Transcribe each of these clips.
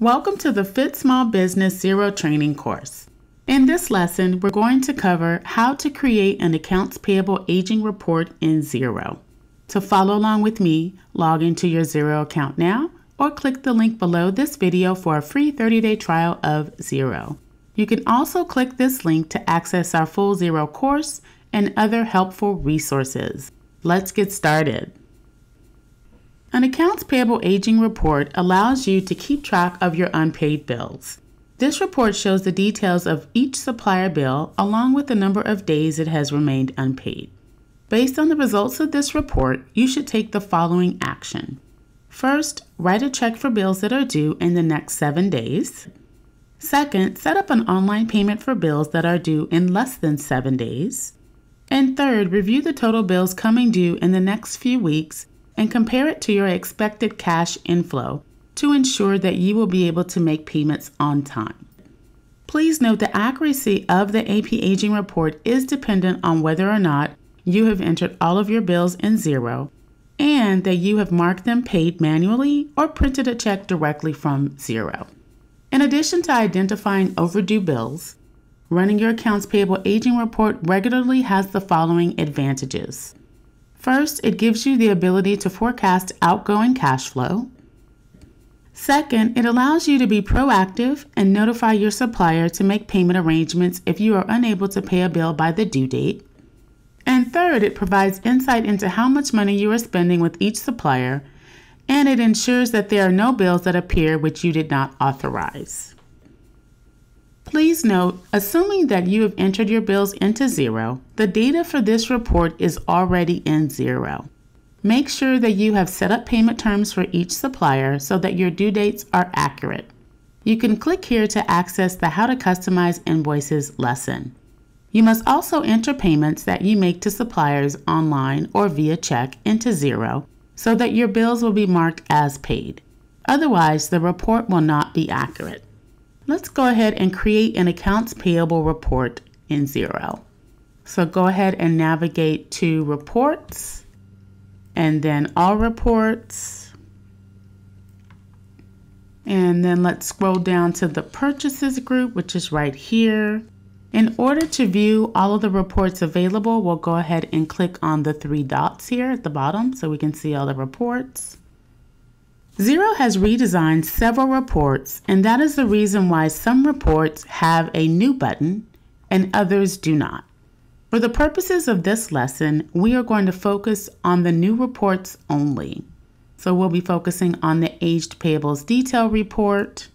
Welcome to the Fit Small Business Xero training course. In this lesson, we're going to cover how to create an accounts payable aging report in Xero. To follow along with me, log into your Xero account now or click the link below this video for a free 30-day trial of Xero. You can also click this link to access our full Xero course and other helpful resources. Let's get started. An accounts payable aging report allows you to keep track of your unpaid bills. This report shows the details of each supplier bill along with the number of days it has remained unpaid. Based on the results of this report, you should take the following action. First, write a check for bills that are due in the next seven days. Second, set up an online payment for bills that are due in less than seven days. And third, review the total bills coming due in the next few weeks and compare it to your expected cash inflow to ensure that you will be able to make payments on time. Please note the accuracy of the AP aging report is dependent on whether or not you have entered all of your bills in Xero and that you have marked them paid manually or printed a check directly from Xero. In addition to identifying overdue bills, running your accounts payable aging report regularly has the following advantages. First, it gives you the ability to forecast outgoing cash flow. Second, it allows you to be proactive and notify your supplier to make payment arrangements if you are unable to pay a bill by the due date. And third, it provides insight into how much money you are spending with each supplier, and it ensures that there are no bills that appear which you did not authorize. Please note, assuming that you have entered your bills into Xero, the data for this report is already in Xero. Make sure that you have set up payment terms for each supplier so that your due dates are accurate. You can click here to access the How to Customize Invoices lesson. You must also enter payments that you make to suppliers online or via check into Xero so that your bills will be marked as paid. Otherwise, the report will not be accurate. Let's go ahead and create an accounts payable report in Xero. So go ahead and navigate to reports and then all reports. And then let's scroll down to the purchases group, which is right here. In order to view all of the reports available, we'll go ahead and click on the three dots here at the bottom so we can see all the reports. Xero has redesigned several reports, and that is the reason why some reports have a new button and others do not. For the purposes of this lesson, we are going to focus on the new reports only. So we'll be focusing on the Aged Payables Detail Report,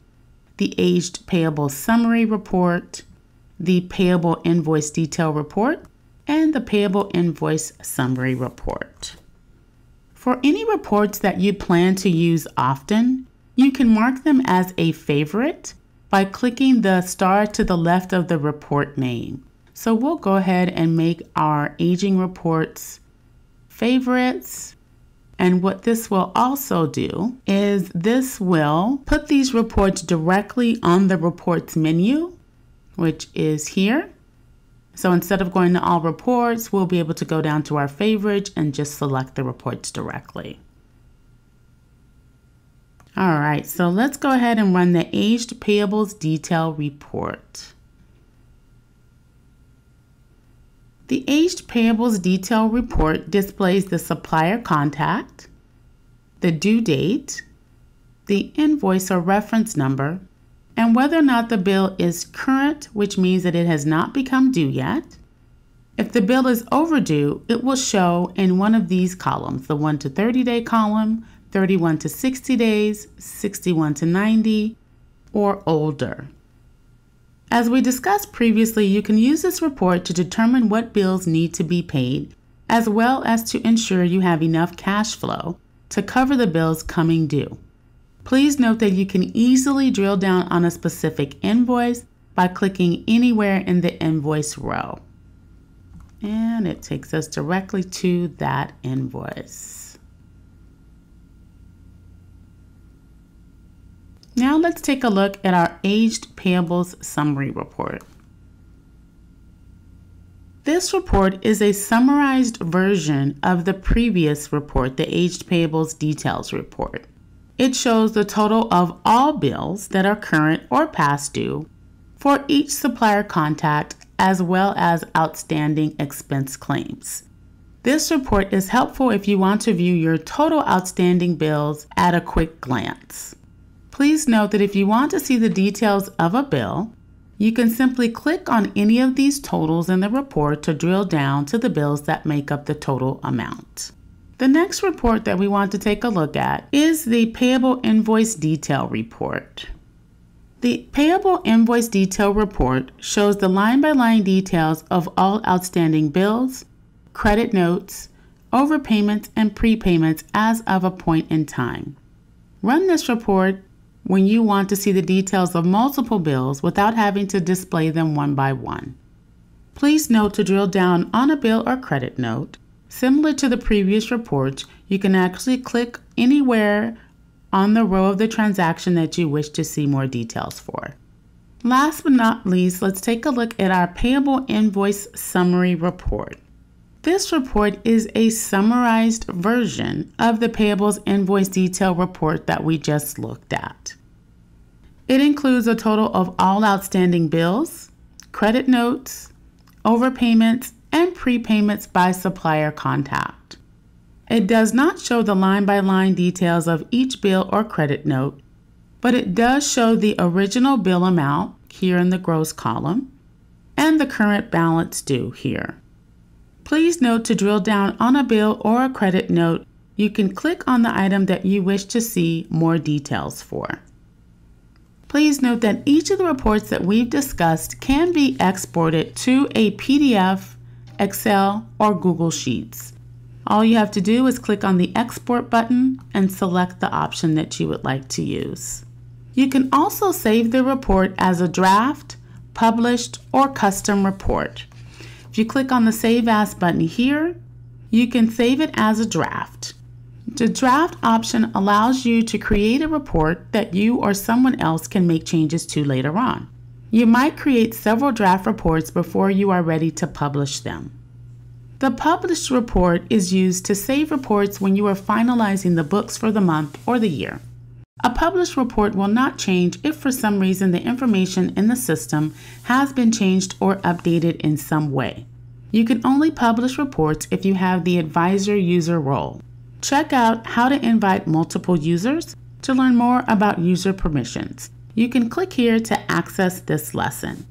the Aged Payables Summary Report, the Payable Invoice Detail Report, and the Payable Invoice Summary Report. For any reports that you plan to use often, you can mark them as a favorite by clicking the star to the left of the report name. So we'll go ahead and make our aging reports favorites. And what this will also do is this will put these reports directly on the reports menu, which is here. So instead of going to all reports, we'll be able to go down to our favorites and just select the reports directly. All right, so let's go ahead and run the Aged Payables Detail Report. The Aged Payables Detail Report displays the supplier contact, the due date, the invoice or reference number, and whether or not the bill is current, which means that it has not become due yet. If the bill is overdue, it will show in one of these columns the 1 to 30 day column, 31 to 60 days, 61 to 90, or older. As we discussed previously, you can use this report to determine what bills need to be paid, as well as to ensure you have enough cash flow to cover the bills coming due. Please note that you can easily drill down on a specific invoice by clicking anywhere in the invoice row. And it takes us directly to that invoice. Now let's take a look at our Aged Payables Summary Report. This report is a summarized version of the previous report, the Aged Payables Details Report. It shows the total of all bills that are current or past due for each supplier contact as well as outstanding expense claims. This report is helpful if you want to view your total outstanding bills at a quick glance. Please note that if you want to see the details of a bill, you can simply click on any of these totals in the report to drill down to the bills that make up the total amount. The next report that we want to take a look at is the Payable Invoice Detail Report. The Payable Invoice Detail Report shows the line by line details of all outstanding bills, credit notes, overpayments, and prepayments as of a point in time. Run this report when you want to see the details of multiple bills without having to display them one by one. Please note to drill down on a bill or credit note. Similar to the previous report, you can actually click anywhere on the row of the transaction that you wish to see more details for. Last but not least, let's take a look at our payable invoice summary report. This report is a summarized version of the payables invoice detail report that we just looked at. It includes a total of all outstanding bills, credit notes, overpayments, and prepayments by supplier contact. It does not show the line by line details of each bill or credit note, but it does show the original bill amount here in the gross column and the current balance due here. Please note to drill down on a bill or a credit note, you can click on the item that you wish to see more details for. Please note that each of the reports that we've discussed can be exported to a PDF, Excel, or Google Sheets. All you have to do is click on the Export button and select the option that you would like to use. You can also save the report as a draft, published, or custom report. If you click on the Save As button here, you can save it as a draft. The draft option allows you to create a report that you or someone else can make changes to later on. You might create several draft reports before you are ready to publish them. The published report is used to save reports when you are finalizing the books for the month or the year. A published report will not change if for some reason the information in the system has been changed or updated in some way. You can only publish reports if you have the advisor user role. Check out how to invite multiple users to learn more about user permissions. You can click here to access this lesson.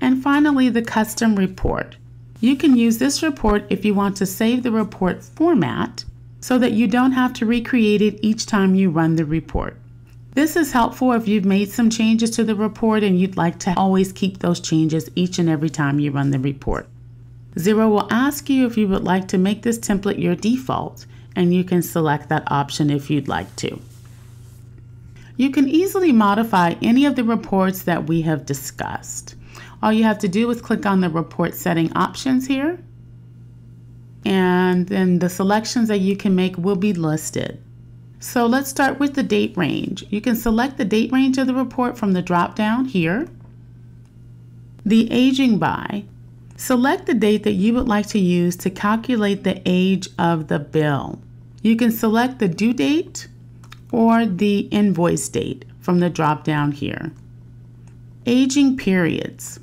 And finally, the custom report. You can use this report if you want to save the report format so that you don't have to recreate it each time you run the report. This is helpful if you've made some changes to the report and you'd like to always keep those changes each and every time you run the report. Xero will ask you if you would like to make this template your default, and you can select that option if you'd like to. You can easily modify any of the reports that we have discussed. All you have to do is click on the report setting options here and then the selections that you can make will be listed. So let's start with the date range. You can select the date range of the report from the drop down here. The aging by. Select the date that you would like to use to calculate the age of the bill. You can select the due date or the invoice date from the drop down here. Aging periods.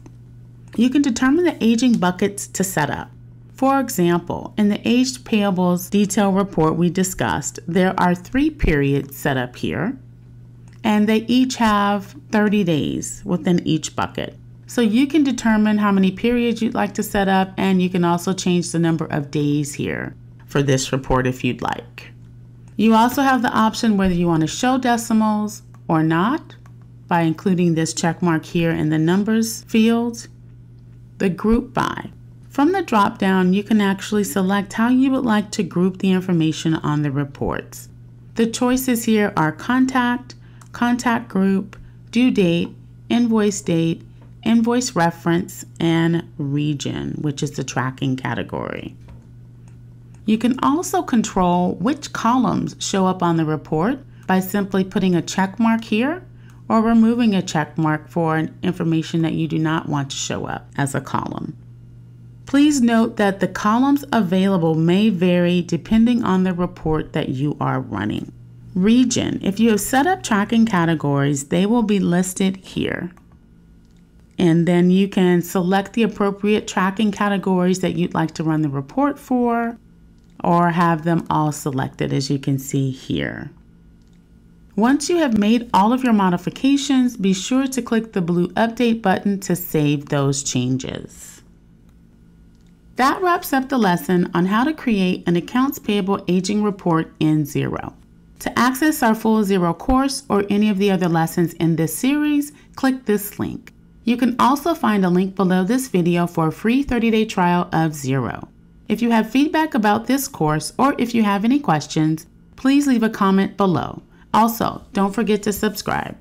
You can determine the aging buckets to set up. For example, in the aged payables detail report we discussed, there are three periods set up here, and they each have 30 days within each bucket. So you can determine how many periods you'd like to set up, and you can also change the number of days here for this report if you'd like. You also have the option whether you want to show decimals or not by including this check mark here in the numbers field. The group by. From the drop down, you can actually select how you would like to group the information on the reports. The choices here are contact, contact group, due date, invoice date, invoice reference, and region, which is the tracking category. You can also control which columns show up on the report by simply putting a check mark here or removing a check mark for information that you do not want to show up as a column. Please note that the columns available may vary depending on the report that you are running. Region. If you have set up tracking categories, they will be listed here. And then you can select the appropriate tracking categories that you'd like to run the report for or have them all selected as you can see here. Once you have made all of your modifications, be sure to click the blue update button to save those changes. That wraps up the lesson on how to create an accounts payable aging report in Xero. To access our full Xero course or any of the other lessons in this series, click this link. You can also find a link below this video for a free 30-day trial of Xero. If you have feedback about this course or if you have any questions, please leave a comment below. Also, don't forget to subscribe.